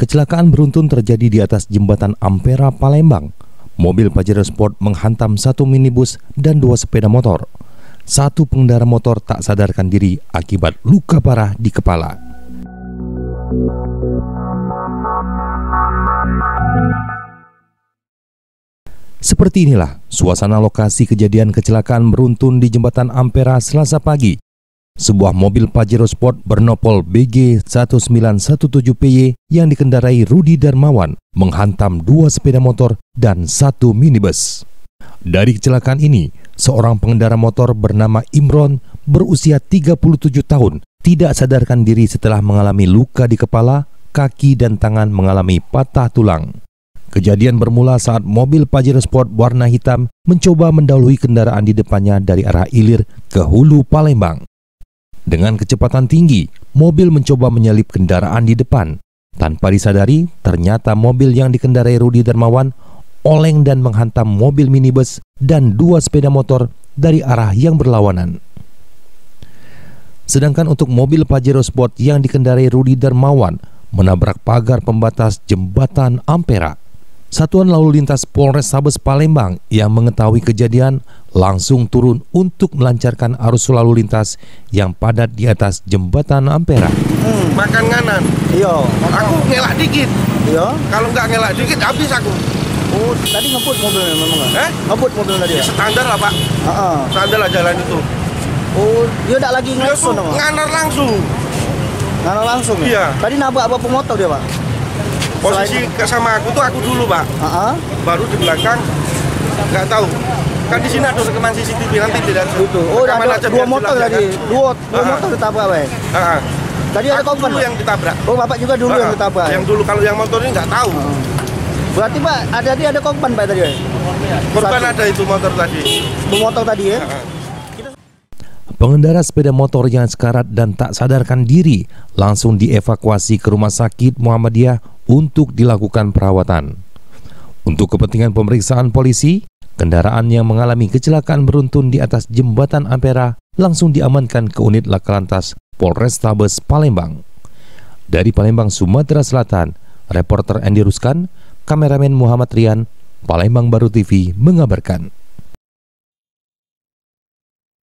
Kecelakaan beruntun terjadi di atas jembatan Ampera, Palembang. Mobil Pajero Sport menghantam satu minibus dan dua sepeda motor. Satu pengendara motor tak sadarkan diri akibat luka parah di kepala. Seperti inilah suasana lokasi kejadian kecelakaan beruntun di jembatan Ampera Selasa pagi. Sebuah mobil Pajero Sport bernopol BG 1917PY yang dikendarai Rudi Darmawan menghantam dua sepeda motor dan satu minibus. Dari kecelakaan ini, seorang pengendara motor bernama Imron berusia 37 tahun tidak sadarkan diri setelah mengalami luka di kepala, kaki, dan tangan mengalami patah tulang. Kejadian bermula saat mobil Pajero Sport warna hitam mencoba mendahului kendaraan di depannya dari arah Ilir ke Hulu Palembang. Dengan kecepatan tinggi, mobil mencoba menyalip kendaraan di depan. Tanpa disadari, ternyata mobil yang dikendarai Rudi Darmawan oleng dan menghantam mobil minibus dan dua sepeda motor dari arah yang berlawanan. Sedangkan untuk mobil Pajero Sport yang dikendarai Rudi Darmawan menabrak pagar pembatas jembatan Ampera. Satuan Lalu Lintas Polres Sabes Palembang yang mengetahui kejadian langsung turun untuk melancarkan arus lalu lintas yang padat di atas jembatan Ampera. Hmm, makan nganan. Iya. Aku ngelak dikit. Iya. Kalau nggak ngelak dikit habis aku. Oh, tadi ngebut mobilnya memang nggak? Eh? Ngebut mobil tadi ya? Standar lah pak. Heeh. Standar lah jalan itu. Oh, dia tidak lagi ngelakson dong? nganar langsung. Nggak langsung ya? Iya. Tadi nabrak apa pemotor dia, Pak? Posisi ke sama aku tuh aku dulu pak. Heeh. Baru di belakang nggak tahu. Kan di sini ada rekaman CCTV nanti tidak. Itu. Oh, ada aja dua motor ya tadi. kan? Dua, dua Ah. motor ditabrak, Pak. Ah, ah. Tadi ada Pak? yang ditabrak. Oh, Bapak juga dulu yang ditabrak. ya? Yang dulu kalau yang motor ini nggak tahu. Berarti, Pak, ada tadi ada korban, Pak, tadi ya? Korban ada itu motor tadi. Pemotor tadi ya? Pengendara sepeda motor yang sekarat dan tak sadarkan diri langsung dievakuasi ke rumah sakit Muhammadiyah untuk dilakukan perawatan. Untuk kepentingan pemeriksaan polisi, kendaraan yang mengalami kecelakaan beruntun di atas jembatan Ampera langsung diamankan ke unit Lakalantas Polrestabes Palembang. Dari Palembang, Sumatera Selatan, reporter Andi Ruskan, kameramen Muhammad Rian, Palembang Baru TV mengabarkan.